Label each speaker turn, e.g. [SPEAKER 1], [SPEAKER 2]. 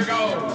[SPEAKER 1] Here goes.